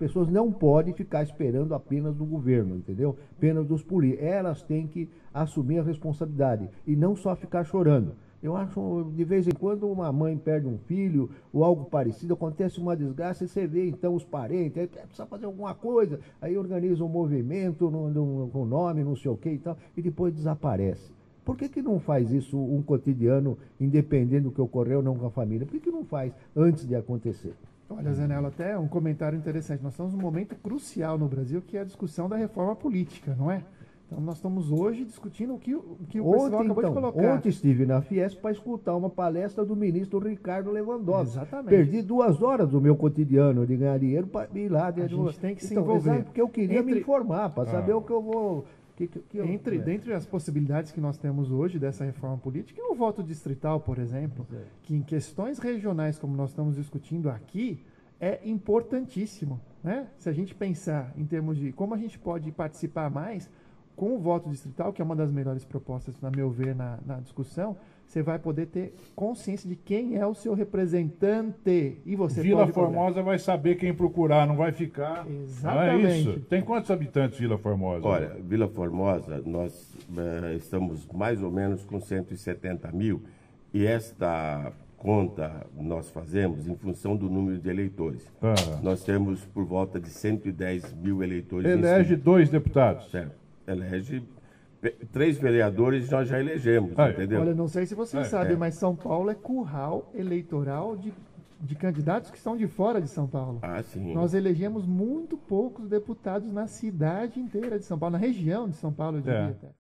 pessoas não podem ficar esperando apenas do governo, entendeu? Apenas dos políticos. Elas têm que assumir a responsabilidade e não só ficar chorando. Eu acho, de vez em quando, uma mãe perde um filho ou algo parecido, acontece uma desgraça e você vê então os parentes, aí precisa fazer alguma coisa, aí organiza um movimento com nome, não sei o que e tal, e depois desaparece. Por que, que não faz isso um cotidiano, independente do que ocorreu ou não com a família? Por que, que não faz antes de acontecer? Olha, Zanella, até um comentário interessante. Nós estamos num momento crucial no Brasil, que é a discussão da reforma política, não é? Então, nós estamos hoje discutindo o que, o, que o ontem, acabou então, de colocar. Ontem estive na Fiesp para escutar uma palestra do ministro Ricardo Lewandowski. Exatamente. Perdi duas horas do meu cotidiano de ganhar dinheiro para ir lá. A gente tem que se então, envolver. Porque eu queria Entre... me informar, para ah. saber o que eu vou... Que, que, que Entre, é. Dentre as possibilidades que nós temos hoje dessa reforma política, o voto distrital, por exemplo, é. que em questões regionais, como nós estamos discutindo aqui, é importantíssimo. Né? Se a gente pensar em termos de como a gente pode participar mais, com o voto distrital, que é uma das melhores propostas, na meu ver, na, na discussão, você vai poder ter consciência de quem é o seu representante. E você Vila Formosa vai saber quem procurar, não vai ficar. Exatamente. Não é isso? Tem quantos habitantes Vila Formosa? Olha, Vila Formosa, nós uh, estamos mais ou menos com 170 mil. E esta conta nós fazemos em função do número de eleitores. Ah. Nós temos por volta de 110 mil eleitores. Elege dois deputados. Certo elege três vereadores nós já elegemos, é. entendeu? Olha, não sei se vocês é, sabem, é. mas São Paulo é curral eleitoral de, de candidatos que estão de fora de São Paulo. Ah, sim. Nós elegemos muito poucos deputados na cidade inteira de São Paulo, na região de São Paulo, eu diria. É.